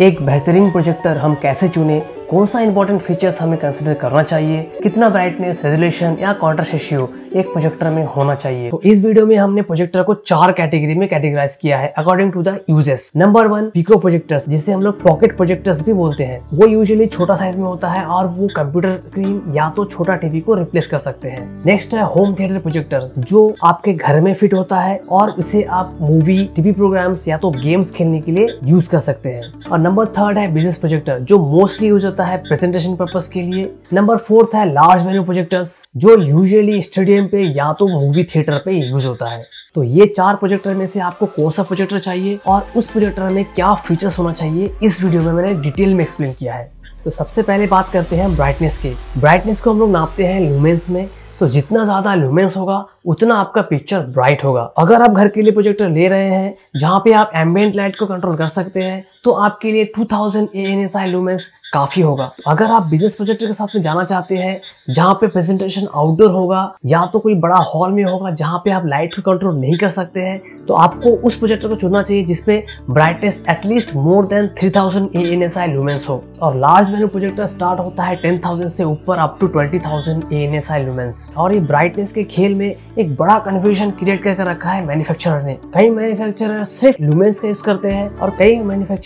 एक बेहतरीन प्रोजेक्टर हम कैसे चुने कौन सा इंपॉर्टेंट फीचर्स हमें कंसिडर करना चाहिए? कितना ब्राइटनेस रेजोल्यूशन या कॉन्ट्रास्ट रेशियो एक प्रोजेक्टर में होना चाहिए? तो इस वीडियो में हमने प्रोजेक्टर को चार कैटेगरी में कैटेगराइज किया है according to the uses number one pico projectors जिसे हम लोग पॉकेट प्रोजेक्टर्स भी बोलते हैं। वो यूजुअली छोटा साइज़ में होता है और वो कंप्यूटर स्क्रीन या तो छोटा टीवी को रिप्लेस कर सकते हैं। नेक्स्ट है होम थिएटर प्रोजेक्टर जो आपके घर में फिट होता है और इसे आप मूवी टीवी प्रोग्राम्स या तो गेम्स खेलने के लिए यूज़ कर सकते हैं। और नंबर थर्ड है बिज़नेस प्रोजेक्टर जो मोस्टली यूज़ होता है प्रेजेंटेशन पर्पज के लिए। नंबर फोर्थ है लार्ज वेन्यू प्रोजेक्टर्स जो यूजुअली स्टेडियम पे या तो मूवी थिएटर पे यूज़ होता है। तो ये चार प्रोजेक्टर में से आपको कौन सा प्रोजेक्टर चाहिए और उस प्रोजेक्टर में क्या फीचर्स होना चाहिए, इस वीडियो में मैंने डिटेल में एक्सप्लेन किया है। तो सबसे पहले बात करते हैं ब्राइटनेस की। ब्राइटनेस को हम लोग नापते हैं ल्यूमेंस में। तो जितना ज़्यादा ल्यूमेंस होगा, उतना आपका पिक्चर ब्राइट होगा। अगर आप घर के लिए प्रोजेक्टर ले रहे हैं, जहाँ पे आप एम्बियंट लाइट को कंट्रोल कर सकते हैं तो आपके लिए 2000 थाउज़ेंड ए लूमेंस काफ़ी होगा। अगर आप बिज़नेस प्रोजेक्टर के साथ में जाना चाहते हैं, जहाँ पे प्रेजेंटेशन आउटडोर होगा, या तो कोई बड़ा हॉल में होगा, जहाँ पे आप लाइट को कंट्रोल नहीं कर सकते हैं तो आपको उस प्रोजेक्टर को चुनना चाहिए जिसमें brightness at least more than 3000 thousand N S I lumens हो। और लार्ज वेन्यू प्रोजेक्टर स्टार्ट होता है 10000 से ऊपर up to 20000 thousand N S I lumens और ये ब्राइटनेस के खेल में एक बड़ा कन्फ्यूज़न क्रिएट करके रखा है मैन्युफैक्चरर ने। कई मैन्युफैक्चरर सिर्फ़ लूमेंस का यूज़ करते हैं और कई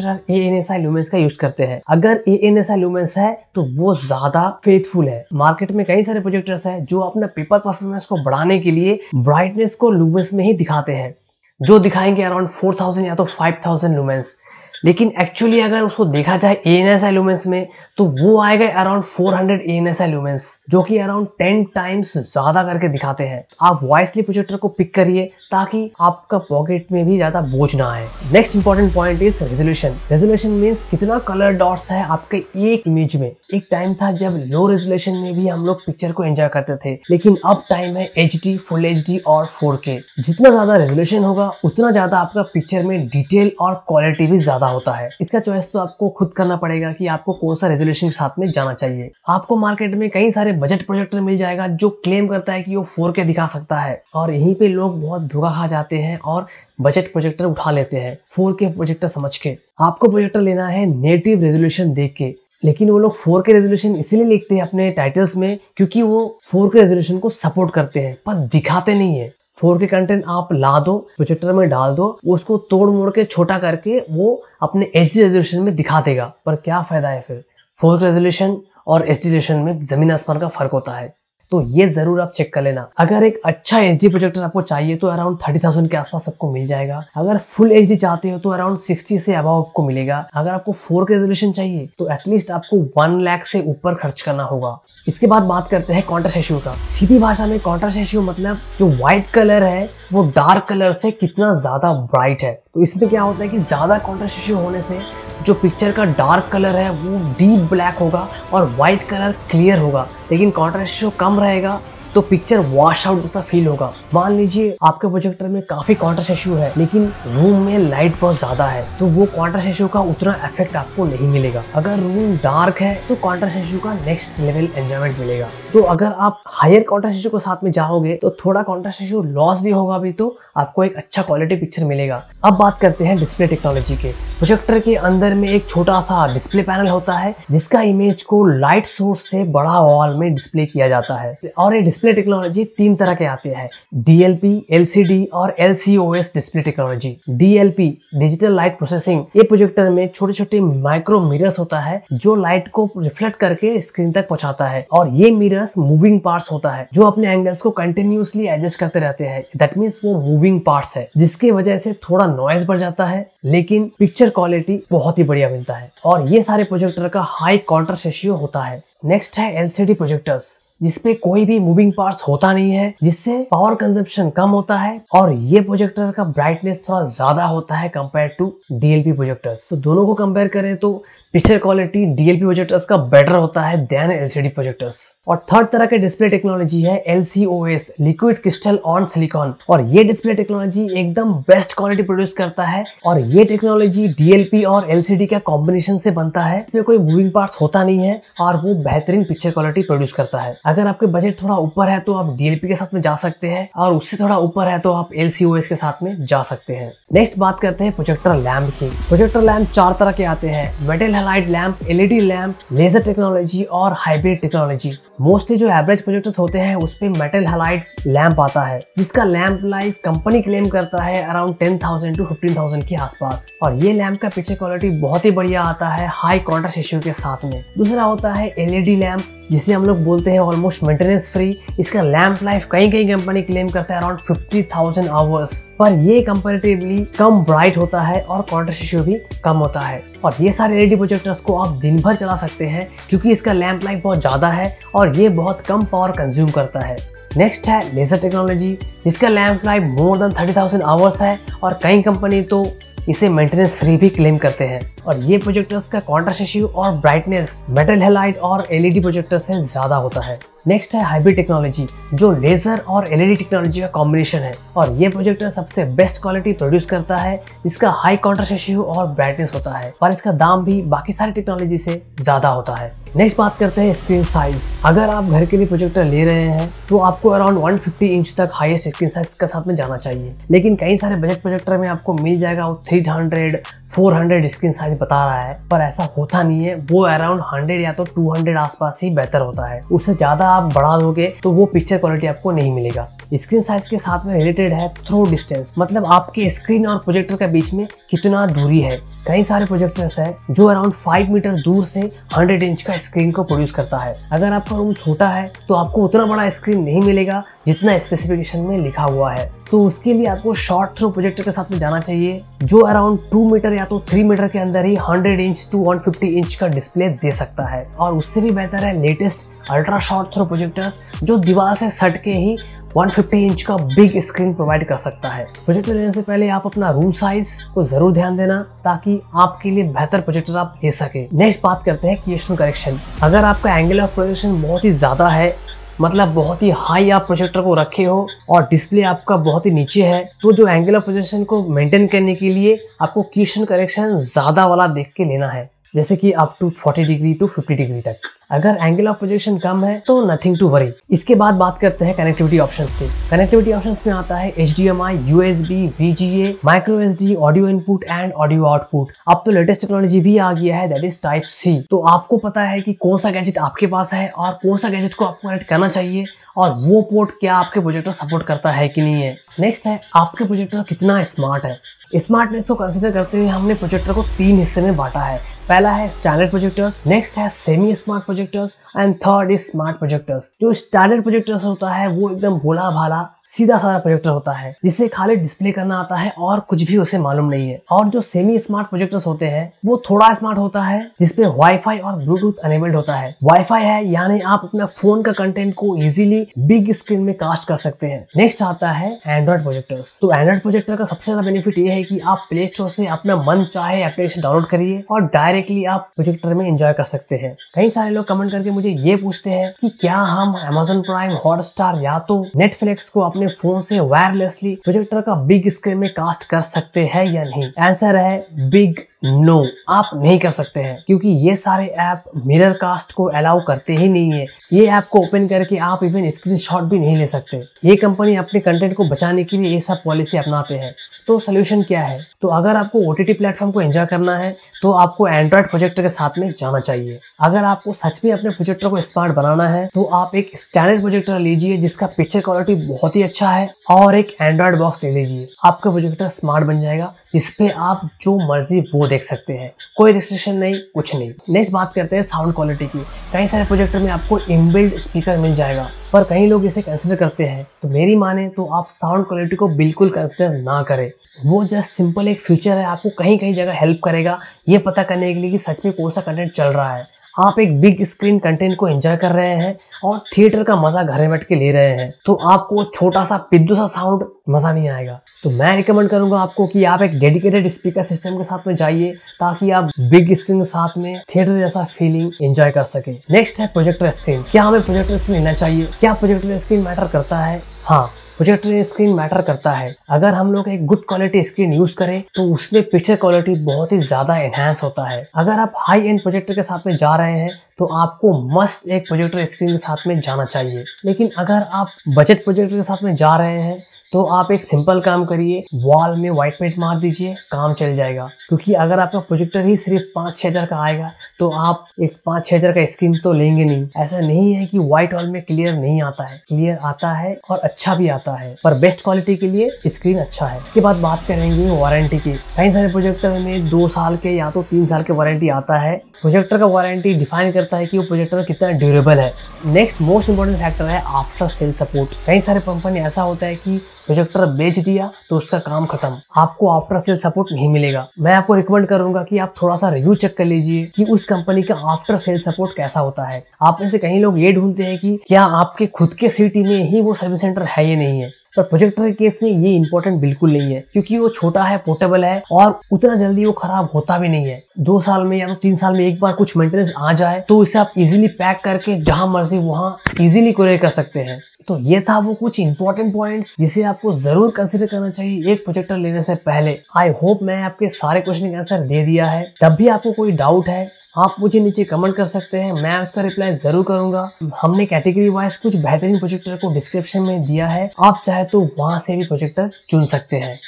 manufacturer A N S I lumens का यूज़ करते हैं। अगर A N S I lumens है तो वो ज़्यादा फेथफुल है। मार्केट में कई सारे प्रोजेक्टर्स है जो अपने पेपर परफॉर्मेंस को बढ़ाने के लिए ब्राइटनेस को लूमेंस में ही दिखाते हैं। जो दिखाएँगे अराउंड 4000 या तो 5000 लूमेंस लेकिन एक्चुअली अगर उसको देखा जाए ए एन एस एलुमेंस में तो वो आएगा around 400 hundred A N S lumens जो कि अराउंड 10 टाइम्स ज़्यादा करके दिखाते हैं। आप वॉइसली प्रोजेक्टर को पिक करिए ताकि आपका पॉकेट में भी ज़्यादा बोझ ना आए। Next important point is resolution resolution means कितना कलर डॉट्स है आपके एक इमेज में। एक टाइम था जब लो रेजोल्यूशन में भी हम लोग पिक्चर को एंजॉय करते थे, लेकिन अब टाइम है H D full H D और फोर के जितना ज़्यादा रेजोल्यूशन होगा, उतना ज़्यादा आपका पिक्चर में डिटेल और क्वालिटी भी ज़्यादा होता है। इसका चॉइस तो आपको खुद करना पड़ेगा कि आपको कौन सा रेजोल्यूशन के साथ में जाना चाहिए। आपको मार्केट में कई सारे बजट प्रोजेक्टर मिल जाएगा जो क्लेम करता है कि वो फोर के दिखा सकता है। और यहीं पे लोग बहुत धोखा खा जाते हैं और बजट प्रोजेक्टर उठा लेते हैं फोर के प्रोजेक्टर समझ के। आपको प्रोजेक्टर लेना है नेटिव रेजोल्यूशन देख के। लेकिन वो लोग फोर के रेजोल्यूशन इसीलिए लिखते हैं अपने टाइटल्स में क्योंकि वो फोर के रेजोल्यूशन को सपोर्ट करते हैं, पर दिखाते नहीं है। फोर के कंटेंट आप ला दो प्रोजेक्टर में डाल दो, उसको तोड़ मोड़ के छोटा करके वो अपने एच डी रेजोल्यूशन में दिखा देगा। पर क्या फ़ायदा है फिर? फोर रेजोल्यूशन और एच डी रेजोल्यूशन में ज़मीन आसमान का फ़र्क होता है। तो ये ज़रूर आप चेक कर लेना। अगर एक अच्छा एचडी प्रोजेक्टर आपको चाहिए तो अराउंड थर्टी के आसपास आपको मिल जाएगा। अगर फुल एचडी चाहते हो तो अराउंड सिक्सटी से अब आपको मिलेगा। अगर आपको फोर के रेजोल्यूशन चाहिए तो एटलीस्ट आपको वन लाख से ऊपर खर्च करना होगा। इसके बाद बात करते हैं कॉन्ट्रास्ट रेशियो का। सीधी भाषा में कॉन्ट्रास्ट रेशियो मतलब जो व्हाइट कलर है, वो डार्क कलर से कितना ज़्यादा ब्राइट है। तो इसमें क्या होता है कि ज़्यादा कॉन्ट्रास्ट रेशियो होने से जो पिक्चर का डार्क कलर है, वो डीप ब्लैक होगा और वाइट कलर क्लियर होगा। लेकिन कॉन्ट्रास्ट जो कम रहेगा। तो पिक्चर वॉश आउट जैसा फील होगा। मान लीजिए आपके प्रोजेक्टर में काफ़ी कॉन्ट्रास्ट इश्यू है, लेकिन रूम में लाइट बहुत ज़्यादा है तो वो कॉन्ट्रास्ट इश्यू का उतना इफ़ेक्ट आपको नहीं मिलेगा। अगर रूम डार्क है तो कॉन्ट्रास्ट इश्यू का नेक्स्ट लेवल एंजॉयमेंट मिलेगा। तो अगर आप हायर कॉन्ट्रास्ट इश्यू के साथ में जाओगे तो थोड़ा कॉन्ट्रास्ट इश्यू लॉस भी होगा भी तो आपको एक अच्छा क्वालिटी पिक्चर मिलेगा। अब बात करते हैं डिस्प्ले टेक्नोलॉजी के। प्रोजेक्टर के अंदर में एक छोटा सा डिस्प्ले पैनल होता है, जिसका इमेज को लाइट सोर्स से बड़ा वॉल में डिस्प्ले किया जाता है। और ये डिस्प्ले टेक्नोलॉजी तीन तरह के आते हैं। डीएलपी एलसीडी और LCOS display technology DLP digital light processing ये प्रोजेक्टर में छोटे छोटे माइक्रो मिरर्स होता है, जो लाइट को रिफ्लेक्ट करके स्क्रीन तक पहुंचाता है। और ये मिरर्स मूविंग पार्ट्स होता है, जो अपने एंगल्स को कंटिन्यूसली एडजस्ट करते रहते हैं। दैट मीन्स वो मूविंग पार्ट्स है, जिसकी वजह से थोड़ा नॉइज़ बढ़ जाता है, लेकिन पिक्चर क्वालिटी बहुत ही बढ़िया मिलता है। और ये सारे प्रोजेक्टर का हाई कॉन्ट्रास्ट रेशियो होता है। नेक्स्ट है एलसीडी प्रोजेक्टर्स जिसपे कोई भी मूविंग पार्ट्स होता नहीं है, जिससे पावर कंजप्शन कम होता है और ये प्रोजेक्टर का ब्राइटनेस थोड़ा ज़्यादा होता है कंपेयर टू डीएलपी प्रोजेक्टर्स तो दोनों को कंपेयर करें तो पिक्चर क्वालिटी डीएलपी प्रोजेक्टर्स का बेटर होता है देन एलसीडी प्रोजेक्टर्स और थर्ड तरह के डिस्प्ले टेक्नोलॉजी है LCOS liquid crystal on silicon और ये डिस्प्ले टेक्नोलॉजी एकदम बेस्ट क्वालिटी प्रोड्यूस करता है और ये टेक्नोलॉजी डीएलपी और एलसीडी का कॉम्बिनेशन से बनता है। इसमें कोई मूविंग पार्ट्स होता नहीं है और वो बेहतरीन पिक्चर क्वालिटी प्रोड्यूस करता है। अगर आपके बजट थोड़ा ऊपर है तो आप डीएलपी के साथ में जा सकते हैं और उससे थोड़ा ऊपर है तो आप एलसीओएस के साथ में जा सकते हैं। नेक्स्ट बात करते हैं प्रोजेक्टर लैम्प की। प्रोजेक्टर लैम्प चार तरह के आते हैं। Metal halide lamp LED lamp laser technology और हाइब्रिड टेक्नोलॉजी मोस्टली जो एवरेज प्रोजेक्टर्स होते हैं, उस पर मेटल हेलाइट लैम्प आता है, जिसका लैम्प लाइफ कंपनी क्लेम करता है around ten thousand to fifteen thousand के आसपास। और ये लैम्प का पिक्चर क्वालिटी बहुत ही बढ़िया आता है हाई कॉन्ट्रास्ट इश्यू के साथ में। दूसरा होता है एलईडी लैम्प जिसे हम लोग बोलते हैं ऑलमोस्ट मेंटेनेंस फ्री इसका लैम्प लाइफ कई कई कंपनी क्लेम करता है around fifty thousand hours per ये कंपेरेटिवली कम ब्राइट होता है और कॉन्ट्रास्ट इश्यू भी कम होता है। और ये सारे एलईडी प्रोजेक्टर्स को आप दिन भर चला सकते हैं, क्योंकि इसका लैम्प लाइफ बहुत ज़्यादा है और ये बहुत कम पावर कंज्यूम करता है। नेक्स्ट है लेजर टेक्नोलॉजी जिसका lamp life more than thirty thousand hours है और कई कंपनी तो इसे मेंटेनेंस फ्री भी क्लेम करते हैं। और ये प्रोजेक्टर्स का कॉन्ट्रास्ट इश्यू और ब्राइटनेस मेटल हेलाइट और एलईडी प्रोजेक्टर से ज़्यादा होता है। नेक्स्ट है हाइब्रिड टेक्नोलॉजी जो लेजर और एलईडी टेक्नोलॉजी का कॉम्बिनेशन है। और ये प्रोजेक्टर सबसे बेस्ट क्वालिटी प्रोड्यूस करता है, जिसका हाई कॉन्ट्रास्ट इश्यू और ब्राइटनेस होता है। पर इसका दाम भी बाकी सारी टेक्नोलॉजी से ज़्यादा होता है। नेक्स्ट बात करते हैं स्क्रीन साइज़ अगर आप घर के लिए प्रोजेक्टर ले रहे हैं तो आपको अराउंड 150 इंच तक हाईएस्ट स्क्रीन साइज़ के साथ में जाना चाहिए। लेकिन कई सारे बजट प्रोजेक्टर में आपको मिल जाएगा वो 300 400 स्क्रीन साइज़ बता रहा है, पर ऐसा होता नहीं है। वो अराउंड 100 या तो 200 आसपास ही बेहतर होता है। उससे ज़्यादा आप बढ़ा दोगे तो वो पिक्चर क्वालिटी आपको नहीं मिलेगा। स्क्रीन साइज़ के साथ में रिलेटेड है थ्रो डिस्टेंस मतलब आपके स्क्रीन और प्रोजेक्टर के बीच में कितना दूरी है। कई सारे प्रोजेक्टर्स है जो अराउंड फाइव मीटर दूर से हंड्रेड इंच का स्क्रीन को प्रोड्यूस करता है। अगर आपका रूम छोटा है तो आपको उतना बड़ा स्क्रीन नहीं मिलेगा जितना स्पेसिफिकेशन में लिखा हुआ है। तो उसके लिए आपको शॉर्ट थ्रो प्रोजेक्टर के साथ में जाना चाहिए, जो अराउंड टू मीटर या तो थ्री मीटर के अंदर ही hundred inch to one fifty inch का डिस्प्ले दे सकता है। और उससे भी बेहतर है latest ultra short throw projectors जो दीवार से सट के ही 150 इंच का बिग स्क्रीन प्रोवाइड कर सकता है। प्रोजेक्टर लेने से पहले आप अपना रूम साइज़ को ज़रूर ध्यान देना, ताकि आपके लिए बेहतर प्रोजेक्टर आप ले सके। नेक्स्ट बात करते हैं क्रिएशन करेक्शन अगर आपका एंगल ऑफ़ प्रोजेक्शन बहुत ही ज़्यादा है मतलब बहुत ही हाई आप प्रोजेक्टर को रखे हो और डिस्प्ले आपका बहुत ही नीचे है तो जो एंगल ऑफ़ पोजिशन को मेंटेन करने के लिए आपको क्यूशन करेक्शन ज़्यादा वाला देख के लेना है। जैसे कि up to 40 degree to 50 degree तक। अगर एंगल ऑफ़ पोजिशन कम है तो नथिंग टू वरी इसके बाद बात करते हैं कनेक्टिविटी ऑप्शंस की। कनेक्टिविटी ऑप्शंस में आता है H D M I USB VGA micro S D audio input and audio output अब तो लेटेस्ट टेक्नोलॉजी भी आ गया है दैट इज़ टाइप सी तो आपको पता है कि कौन सा गैजेट आपके पास है और कौन सा गैजेट को आपको कनेक्ट करना चाहिए और वो पोर्ट क्या आपके प्रोजेक्टर सपोर्ट करता है कि नहीं है। नेक्स्ट है, आपके प्रोजेक्टर कितना स्मार्ट है। स्मार्टनेस को कंसिडर करते हुए हमने प्रोजेक्टर को तीन हिस्से में बांटा है। पहला है स्टैंडर्ड प्रोजेक्टर्स नेक्स्ट है semi smart projectors and third is smart projectors जो स्टैंडर्ड प्रोजेक्टर्स होता है, वो एकदम भोला भाला सीधा सारा प्रोजेक्टर होता है, जिसे खाली डिस्प्ले करना आता है और कुछ भी उसे मालूम नहीं है। और जो सेमी स्मार्ट प्रोजेक्टर्स होते हैं, वो थोड़ा स्मार्ट होता है, जिसपे वाईफाई और ब्लूटूथ अनेबल्ड होता है। वाईफाई है, यानी आप अपना फ़ोन का कंटेंट को इजीली बिग स्क्रीन में कास्ट कर सकते हैं। नेक्स्ट आता है एंड्रॉइड प्रोजेक्टर्स तो एंड्रॉइड प्रोजेक्टर का सबसे ज़्यादा बेनिफिट ये है कि आप प्ले स्टोर से अपना मन चाहे एप्लीकेशन डाउनलोड करिए और डायरेक्टली आप प्रोजेक्टर में एंजॉय कर सकते हैं। कई सारे लोग कमेंट करके मुझे ये पूछते हैं कि क्या हम अमेजोन प्राइम हॉटस्टार या तो नेटफ्लिक्स को अपने फ़ोन से वायरलेसली प्रोजेक्टर का बिग स्क्रीन में कास्ट कर सकते हैं या नहीं? आंसर है बिग नो no, आप नहीं कर सकते हैं क्योंकि ये सारे ऐप मिरर कास्ट को अलाउ करते ही नहीं है। ये ऐप को ओपन करके आप इवन स्क्रीनशॉट भी नहीं ले सकते। ये कंपनी अपने कंटेंट को बचाने के लिए ये सब पॉलिसी अपनाते हैं। तो सोल्यूशन क्या है? तो अगर आपको ओ टी प्लेटफॉर्म को एंजॉय करना है तो आपको एंड्रॉयड प्रोजेक्टर के साथ में जाना चाहिए। अगर आपको सच में अपने प्रोजेक्टर को स्मार्ट बनाना है तो आप एक स्टैंडर्ड प्रोजेक्टर लीजिए, जिसका पिक्चर क्वालिटी बहुत ही अच्छा है, और एक एंड्रॉयड बॉक्स ले लीजिए। आपका प्रोजेक्टर स्मार्ट बन जाएगा। जिसपे आप जो मर्ज़ी वो देख सकते हैं। कोई रिस्ट्रिक्शन नहीं, कुछ नहीं। नेक्स्ट बात करते हैं साउंड क्वालिटी की। कई सारे प्रोजेक्टर में आपको इनबिल्ड स्पीकर मिल जाएगा, पर कई लोग इसे कंसिडर करते हैं। तो मेरी माने तो आप साउंड क्वालिटी को बिल्कुल कंसिडर ना करें। वो जस्ट सिंपल एक फीचर है, आपको कहीं कहीं जगह हेल्प करेगा। ये पता करने के लिए कि सच में कौन सा कंटेंट चल रहा है। आप एक बिग स्क्रीन कंटेंट को एंजॉय कर रहे हैं और थिएटर का मज़ा घर बैठ के ले रहे हैं तो आपको छोटा सा पिद्दू सा साउंड मज़ा नहीं आएगा। तो मैं रिकमेंड करूँगा आपको कि आप एक डेडिकेटेड स्पीकर सिस्टम के साथ में जाइए, ताकि आप बिग स्क्रीन के साथ में थिएटर जैसा फीलिंग एंजॉय कर सके। नेक्स्ट है प्रोजेक्टर स्क्रीन क्या हमें प्रोजेक्टर स्क्रीन लेना चाहिए? क्या प्रोजेक्टर स्क्रीन मैटर करता है? हाँ प्रोजेक्टर स्क्रीन मैटर करता है। अगर हम लोग एक गुड क्वालिटी स्क्रीन यूज़ करें तो उसमें पिक्चर क्वालिटी बहुत ही ज़्यादा एनहेंस होता है। अगर आप हाई एंड प्रोजेक्टर के साथ में जा रहे हैं तो आपको मस्त एक प्रोजेक्टर स्क्रीन के साथ में जाना चाहिए। लेकिन अगर आप बजट प्रोजेक्टर के साथ में जा रहे हैं तो आप एक सिंपल काम करिए वॉल में व्हाइट पेंट मार दीजिए, काम चल जाएगा। क्योंकि अगर आपका प्रोजेक्टर ही सिर्फ़ पाँच छः हज़ार का आएगा तो आप एक पाँच छः हज़ार का स्क्रीन तो लेंगे नहीं। ऐसा नहीं है कि व्हाइट वॉल में क्लियर नहीं आता है। क्लियर आता है और अच्छा भी आता है, पर बेस्ट क्वालिटी के लिए स्क्रीन अच्छा है। इसके बाद बात करेंगे वारंटी की। कई सारे प्रोजेक्टर में दो साल के या तो तीन साल के वारंटी आता है। प्रोजेक्टर का वारंटी डिफाइन करता है कि वो प्रोजेक्टर कितना ड्यूरेबल है। नेक्स्ट मोस्ट इंपॉर्टेंट फैक्टर है आफ्टर सेल सपोर्ट कई सारे कंपनी ऐसा होता है कि प्रोजेक्टर बेच दिया तो उसका काम खत्म। आपको आफ्टर सेल सपोर्ट नहीं मिलेगा। मैं आपको रिकमेंड करूँगा कि आप थोड़ा सा रिव्यू चेक कर लीजिए कि उस कंपनी का आफ्टर सेल सपोर्ट कैसा होता है। आप में से कई लोग ये ढूंढते हैं कि क्या आपके खुद के सिटी में ही वो सर्विस सेंटर है या नहीं है। पर प्रोजेक्टर के केस में ये इंपॉर्टेंट बिल्कुल नहीं है, क्योंकि वो छोटा है पोर्टेबल है और उतना जल्दी वो खराब होता भी नहीं है। दो साल में या तो तीन साल में एक बार कुछ मेंटेनेंस आ जाए तो इसे आप इजीली पैक करके जहाँ मर्ज़ी वहाँ इजीली कुरियर कर सकते हैं। तो ये था वो कुछ इंपॉर्टेंट पॉइंट्स जिसे आपको ज़रूर कंसिडर करना चाहिए एक प्रोजेक्टर लेने से पहले। आई होप मैं आपके सारे क्वेश्चन आंसर दे दिया है। तब भी आपको कोई डाउट है आप मुझे नीचे कमेंट कर सकते हैं, मैं उसका रिप्लाई ज़रूर करूँगा। हमने कैटेगरी वाइज कुछ बेहतरीन प्रोजेक्टर को डिस्क्रिप्शन में दिया है, आप चाहे तो वहाँ से भी प्रोजेक्टर चुन सकते हैं।